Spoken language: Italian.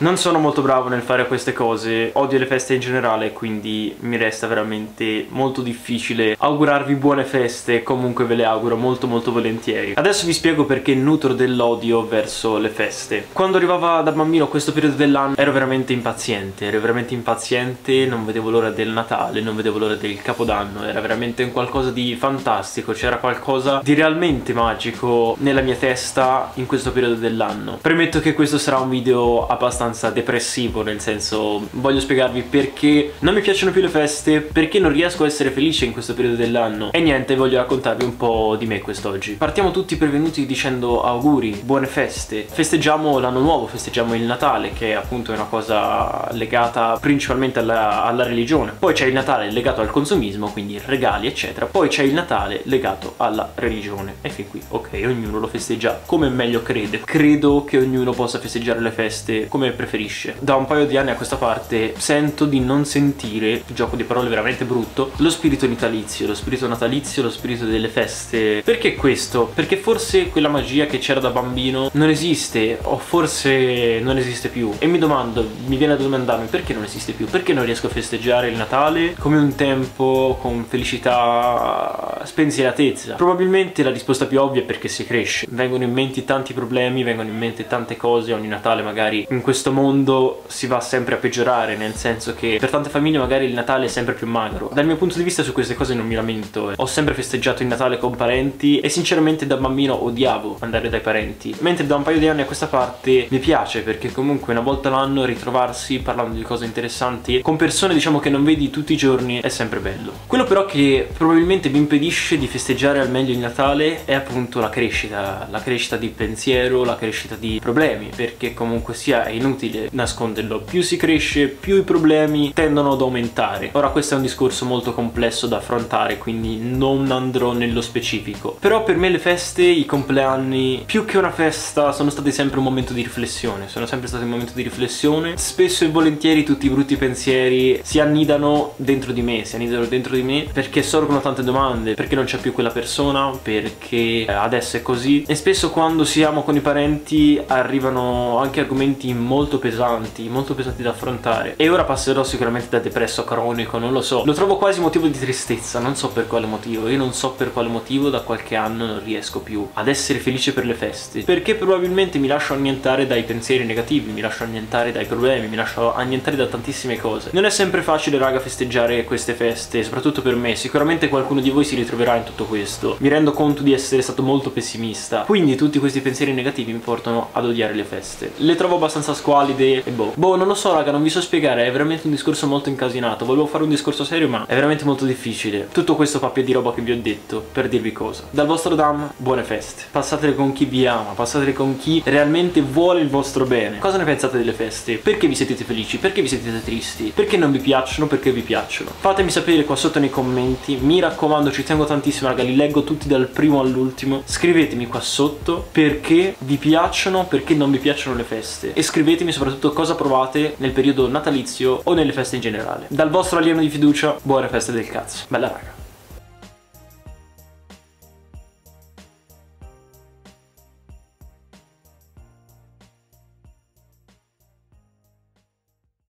Non sono molto bravo nel fare queste cose, odio le feste in generale, quindi mi resta veramente molto difficile augurarvi buone feste, comunque ve le auguro molto molto volentieri. Adesso vi spiego perché nutro dell'odio verso le feste. Quando arrivava da bambino questo periodo dell'anno ero veramente impaziente, ero veramente impaziente, non vedevo l'ora del Natale, non vedevo l'ora del Capodanno, era veramente un qualcosa di fantastico, c'era qualcosa di realmente magico nella mia testa in questo periodo dell'anno. Premetto che questo sarà un video abbastanza depressivo, nel senso voglio spiegarvi perché non mi piacciono più le feste, perché non riesco a essere felice in questo periodo dell'anno. E niente, voglio raccontarvi un po' di me quest'oggi. Partiamo tutti prevenuti dicendo auguri, buone feste, festeggiamo l'anno nuovo, festeggiamo il Natale che appunto è una cosa legata principalmente alla, alla religione, poi c'è il Natale legato al consumismo, quindi regali eccetera, poi c'è il Natale legato alla religione. E fin qui ok, ognuno lo festeggia come meglio crede, credo che ognuno possa festeggiare le feste come preferisce. Da un paio di anni a questa parte sento di non sentire, gioco di parole veramente brutto, lo spirito natalizio, lo spirito natalizio, lo spirito delle feste. Perché questo? Perché forse quella magia che c'era da bambino non esiste o forse non esiste più. E mi domando, mi viene a domandarmi perché non esiste più? Perché non riesco a festeggiare il Natale come un tempo con felicità, spensieratezza? Probabilmente la risposta più ovvia è perché si cresce. Vengono in mente tanti problemi, vengono in mente tante cose, ogni Natale magari in questo mondo si va sempre a peggiorare, nel senso che per tante famiglie magari il Natale è sempre più magro. Dal mio punto di vista su queste cose non mi lamento. Eh. Ho sempre festeggiato il Natale con parenti e sinceramente da bambino odiavo andare dai parenti. Mentre da un paio di anni a questa parte mi piace perché comunque una volta l'anno ritrovarsi parlando di cose interessanti con persone diciamo che non vedi tutti i giorni è sempre bello. Quello però che probabilmente mi impedisce di festeggiare al meglio il Natale è appunto la crescita, la crescita di pensiero, la crescita di problemi, perché comunque sia è inutile nasconderlo, più si cresce più i problemi tendono ad aumentare. Ora questo è un discorso molto complesso da affrontare, quindi non andrò nello specifico. Però per me le feste, i compleanni, più che una festa, sono stati sempre un momento di riflessione, sono sempre stati un momento di riflessione. Spesso e volentieri tutti i brutti pensieri si annidano dentro di me, si annidano dentro di me perché sorgono tante domande, perché non c'è più quella persona, perché adesso è così. E spesso quando siamo con i parenti arrivano anche argomenti molto pesanti, molto pesanti da affrontare. E ora passerò sicuramente da depresso a cronico, non lo so. Lo trovo quasi motivo di tristezza, non so per quale motivo. Io non so per quale motivo da qualche anno non riesco più ad essere felice per le feste. Perché probabilmente mi lascio annientare dai pensieri negativi, mi lascio annientare dai problemi, mi lascio annientare da tantissime cose. Non è sempre facile, raga, festeggiare queste feste, soprattutto per me. Sicuramente qualcuno di voi si ritroverà in tutto questo. Mi rendo conto di essere stato molto pessimista. Quindi tutti questi pensieri negativi mi portano ad odiare le feste. Le trovo abbastanza squalide e boh. Boh, non lo so, raga, non vi so spiegare, è veramente un discorso molto incasinato. Volevo fare un discorso serio, ma è veramente molto difficile. Tutto questo pappia di roba che vi ho detto per dirvi cosa. Dal vostro Dam, buone feste. Passatele con chi vi ama, passatele con chi realmente vuole il vostro bene. Cosa ne pensate delle feste? Perché vi sentite felici? Perché vi sentite tristi? Perché non vi piacciono? Perché vi piacciono? Fatemi sapere qua sotto nei commenti. Mi raccomando, ci tengo tantissimo, raga, li leggo tutti dal primo all'ultimo. Scrivetemi qua sotto perché vi piacciono, perché non vi piacciono le feste. E scrivetemi soprattutto cosa provate nel periodo natalizio o nelle feste in generale. Dal vostro alieno di fiducia, buone feste del cazzo. Bella raga.